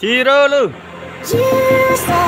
지러르 You say